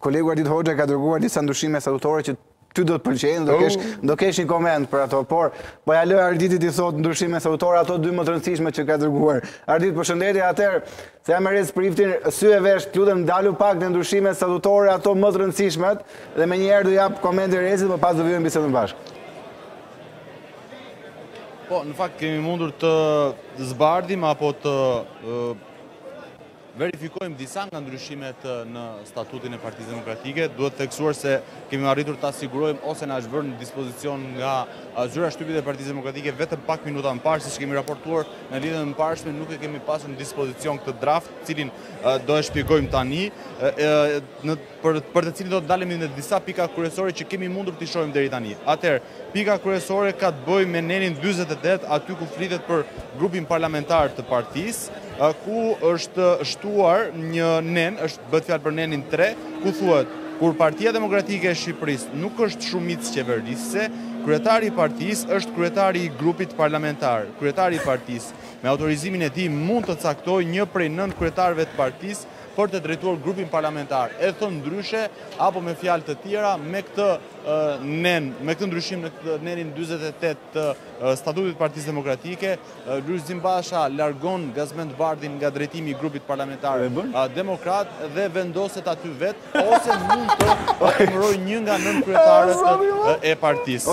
kolegu Ardit Hoxha ka dërguar disa ndryshime statutore që ty do të të pëlqejnë, do kesh, oh. do kesh një koment për ato, por po ia lë Arditit t'i thotë ndryshime statutore ato dy më të rëndësishme që ka dërguar. Ardit, përshëndetje atëherë, se e kam Rezi Priftin sy e vesh, lutem ndalu pak në ndryshime statutore ato më të rëndësishmet dhe menjëherë do ia jap komentin Rezit, më pas do vijojmë bisedën bashkë. Po, në fakt kemi mundur të zbardhim apo të Verifikojmë disa nga ndryshimet në statutin e Partisë Demokratike. Duhet theksuar se kemi arritur ta sigurojmë ose na është vërë në dispozicion nga zyra e shtypit e Partisë Demokratike vetëm pak minuta më parë, siç kemi raportuar në lidhjen e mëparshme, nuk e kemi pasur në dispozicion këtë draft, të cilin do e shpjegojmë tani. për të cilin do të ndalemi në disa pika kryesore që kemi mundur t'i shohim deri tani. Atëherë, pika kryesore ka të bëjë me nenin 48, aty ku flitet për grupin parlamentar të partisë, ku është shtuar një nen, është bëhet fjalë për nenin 3, ku thuhet kur Partia Demokratike e Shqipërisë nuk është shumicë qeverisëse, kryetari i partisë është kryetari i grupit parlamentar. Kryetari i partisë me autorizimin e tij mund të caktojë një prej nënkryetarëve të partisë për të drejtuar grupin parlamentar, e thënë ndryshe, apo me fjalë të tjera, me këtë nen, me këtë ndryshim në këtë nenin 48 të statutit të Partisë Demokratike, Lulzim Basha largon Gazment Bardhin nga drejtimi i grupit parlamentar demokrat dhe vendoset aty vetë, ose mund të emërojë një nga nënkryetarët e partisë.